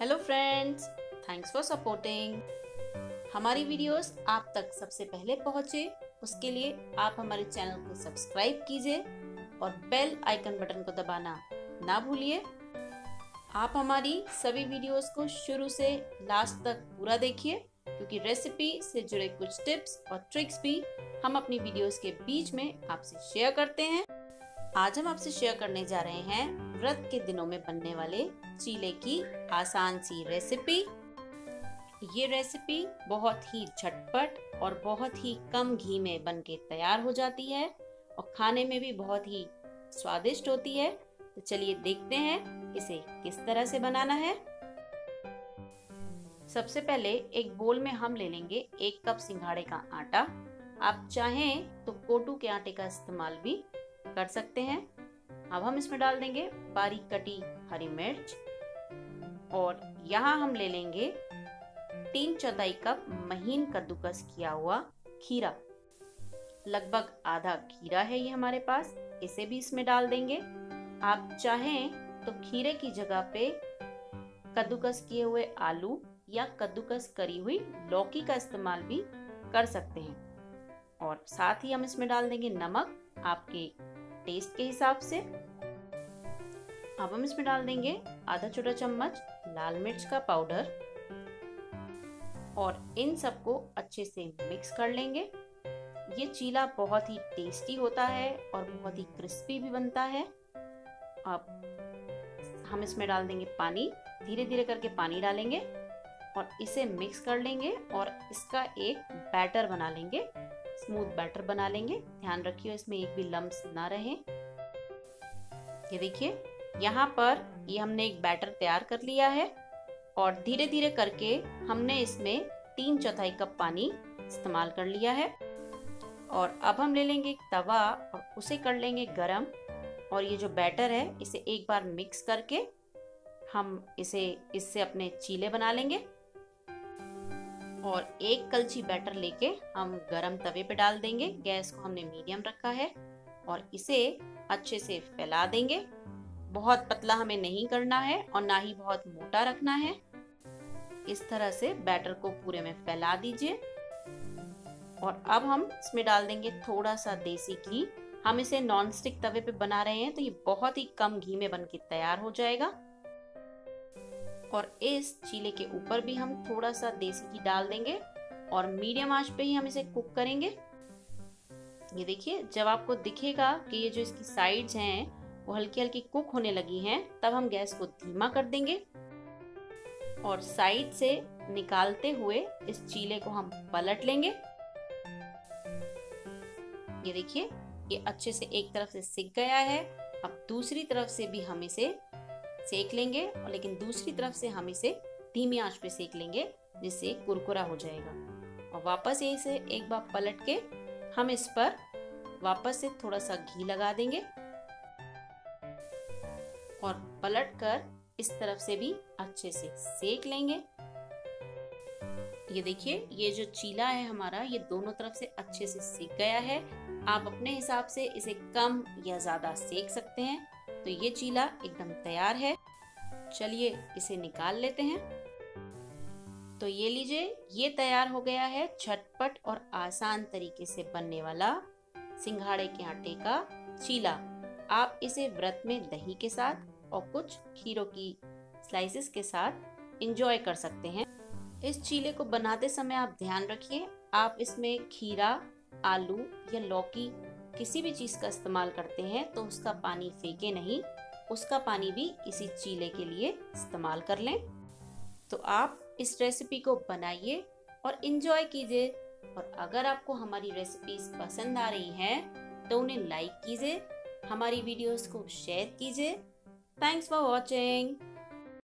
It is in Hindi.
Hello friends thanks for supporting हमारी वीडियोस आप तक सबसे पहले पहुँचे, उसके लिए आप हमारे चैनल को सब्सक्राइब कीजिए और बेल आइकन बटन को दबाना ना भूलिए। आप हमारी सभी वीडियोस को शुरू से लास्ट तक पूरा देखिए, क्योंकि रेसिपी से जुड़े कुछ टिप्स और ट्रिक्स भी हम अपनी वीडियोस के बीच में आपसे शेयर करते हैं। आज हम आपसे शेयर करने जा रहे हैं व्रत के दिनों में बनने वाले चीले की आसान सी रेसिपी ये रेसिपी बहुत ही झटपट और बहुत ही कम घी में बन के तैयार हो जाती है और खाने में भी बहुत ही स्वादिष्ट होती है। तो चलिए देखते हैं इसे किस तरह से बनाना है। सबसे पहले एक बोल में हम ले लेंगे एक कप सिंघाड़े का आटा। आप चाहें तो कोटू के आटे का इस्तेमाल भी कर सकते हैं। अब हम इसमें डाल देंगे बारीक कटी हरी मिर्च और यहाँ हम ले लेंगे तीन चौथाई कप महीन कद्दूकस किया हुआ खीरा। लगभग आधा खीरा है ये हमारे पास, इसे भी इसमें डाल देंगे। आप चाहें तो खीरे की जगह पे कद्दूकस किए हुए आलू या कद्दूकस करी हुई लौकी का इस्तेमाल भी कर सकते हैं। और साथ ही हम इसमें डाल देंगे नमक, आपके टेस्ट के हिसाब से। अब हम इसमें डाल देंगे आधा छोटा चम्मच लाल मिर्च का पाउडर। और इन सबको अच्छे से मिक्स कर लेंगे। ये चीला बहुत ही टेस्टी होता है और बहुत ही क्रिस्पी भी बनता है। अब हम इसमें डाल देंगे पानी धीरे धीरे करके पानी डालेंगे और इसे मिक्स कर लेंगे और इसका एक बैटर बना लेंगे। स्मूथ बैटर बना लेंगे। ध्यान रखिए इसमें एक भी लम्स ना रहे। ये देखिए, यहाँ पर ये हमने एक बैटर तैयार कर लिया है और धीरे धीरे करके हमने इसमें तीन चौथाई कप पानी इस्तेमाल कर लिया है। और अब हम ले लेंगे एक तवा और उसे कर लेंगे गरम। और ये जो बैटर है, इसे एक बार मिक्स करके हम इसे, इससे अपने चीले बना लेंगे। और एक कलछी बैटर लेके हम गरम तवे पे डाल देंगे। गैस को हमने मीडियम रखा है और इसे अच्छे से फैला देंगे। बहुत पतला हमें नहीं करना है और ना ही बहुत मोटा रखना है। इस तरह से बैटर को पूरे में फैला दीजिए। और अब हम इसमें डाल देंगे थोड़ा सा देसी घी। हम इसे नॉन स्टिक तवे पे बना रहे हैं तो ये बहुत ही कम घी में बन के तैयार हो जाएगा। और इस चीले के ऊपर भी हम थोड़ा सा देसी घी डाल देंगे और मीडियम आँच पे ही हम इसे कुक करेंगे। ये देखिए, जब आपको दिखेगा कि ये जो इसकी साइड्स हैं, वो हल्की हल्की कुक होने लगी हैं, तब हम गैस को धीमा कर देंगे और साइड से निकालते हुए इस चीले को हम पलट लेंगे। ये देखिए, ये अच्छे से एक तरफ़ से सिक गया है, अब दूसरी तरफ़ से भी हम इसे सेक लेंगे और लेकिन दूसरी तरफ़ से हम इसे धीमी आँच पे सेक लेंगे, जिससे कुरकुरा हो जाएगा। और वापस इसे एक बार पलट के हम इस पर वापस से थोड़ा सा घी लगा देंगे। और पलट कर इस तरफ़ से भी अच्छे से सेक लेंगे। ये देखिए, ये जो चीला है हमारा, ये दोनों तरफ़ से अच्छे से सेक गया है। आप अपने हिसाब से इसे कम या ज़्यादा सेक सकते हैं। तो ये चीला एकदम तैयार है। चलिए इसे निकाल लेते हैं। तो ये लीजिए, ये तैयार हो गया है झटपट और आसान तरीके से बनने वाला सिंघाड़े के आटे का चीला। आप इसे व्रत में दही के साथ और कुछ खीरों की स्लाइसेस के साथ इंजॉय कर सकते हैं। इस चीले को बनाते समय आप ध्यान रखिए, आप इसमें खीरा, आलू या लौकी किसी भी चीज़ का इस्तेमाल करते हैं तो उसका पानी फेंके नहीं। उसका पानी भी इसी चीले के लिए इस्तेमाल कर लें। तो आप इस रेसिपी को बनाइए और इन्जॉय कीजिए। और अगर आपको हमारी रेसिपीज़ पसंद आ रही हैं तो उन्हें लाइक कीजिए, हमारी वीडियोस को शेयर कीजिए। Thanks for watching.